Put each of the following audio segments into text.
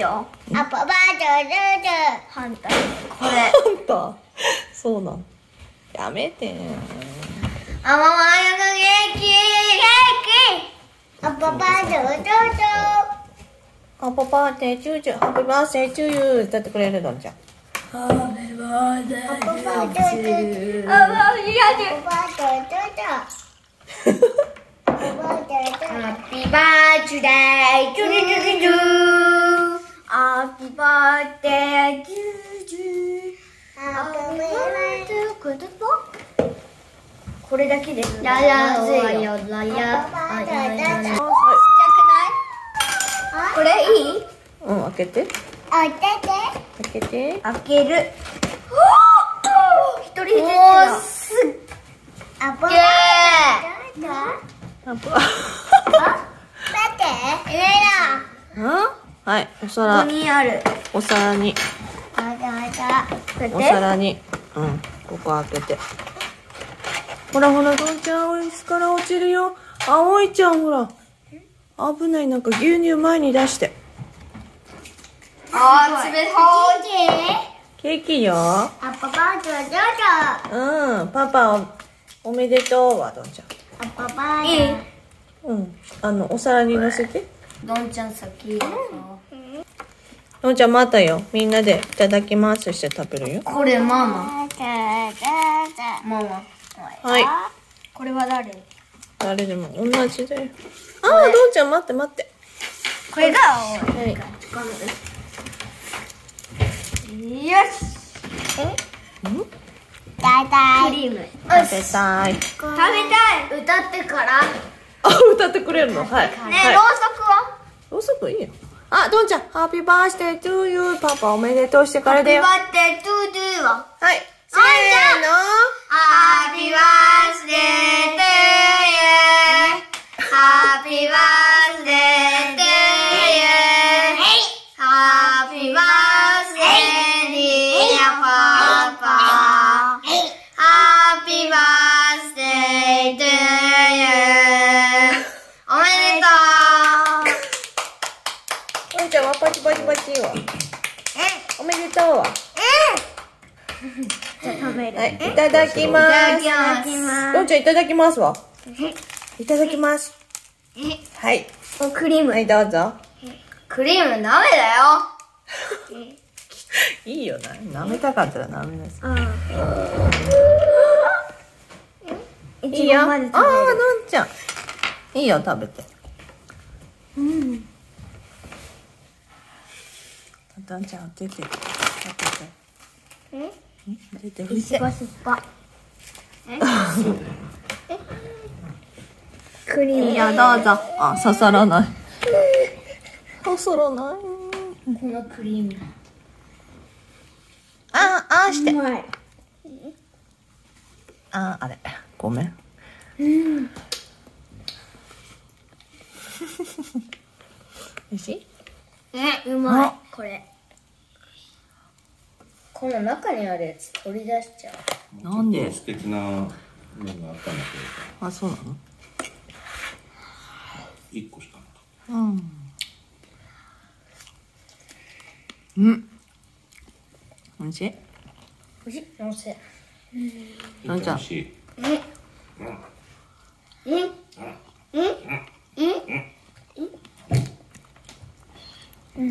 しょアップバードルル反対これ。あんたそうなん。やめて。あママ早くケーキ。アップバードルルルあパパってチューチューハッピーバースデーチューユー。歌ってくれるどん。ちゃんハッピーバースデーアップバードルルルあ、ママ、いやアップバードルルルアップバー。ドルルル Happy birthday to to you. これだけです。ララララララアップバードルルルこれいい？うん開けて。あ、出て。開けて。開ける。一人ずつおだ。すアップバードルルルあパ待って、上だ。あ？はいおここ皿にある。お皿に。おこうやって。皿に。うんここ開けて。ほらほらどんちゃん椅子から落ちるよ。葵ちゃんほら。危ないなんか牛乳前に出して。あー、冷たケーキよ。アップバードルルルうんパパおおめでとうはどんちゃアップバーいいドんうんあのお皿に乗せてどんちゃん先。どんちゃんまたよ。みんなでいただきます。して食べるよ。これママ。ママ。はい。これは誰？誰でも同じだよ。ああどんちゃん待って待って。これがはい。よし。だだクリーム。食べたい。食べたい。歌ってから。ねあ歌ってくれるの？はい、ろうはい、そくは？ろうそくいいよ。あどんちゃん Happy birthday to you パパおめでとうしてからだよ。バッテトゥードゥははい。せーの。 Happy birthday to youちゃんはパチパチパチはおめでとう。はじゃあ食べる。はいいただきまいただすきます。どんちゃんいただきますわ。いただきます。はい。おクリーム。はいどうぞ。クリームダメだよ。いいよな舐めたかったら舐めなさい。いいよ。ああんちゃん。いいよ食べて。うんどんちゃん出て食べて出てい吹いて。酸っぱクリーム。いいよどうぞ。あ刺さらない。刺さらない。このクリーム。あああして。ああれ。ごめん。おいしい？えうまい。これこの中にあるやつ取り出しちゃう。なんで？素敵なのがあったんだけどあそうなの？一個しかなかっうん。うん。おい？しいおいしい。のせたなんちゃん。美味しい。食べてゲ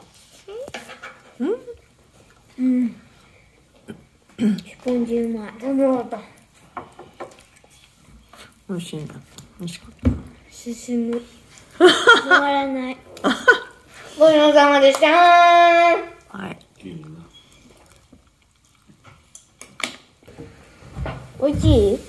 スポンジうまい思った美味しいな美味しかった。進む。止まらない。ごちそうさまでした。はい。いな。おいしい？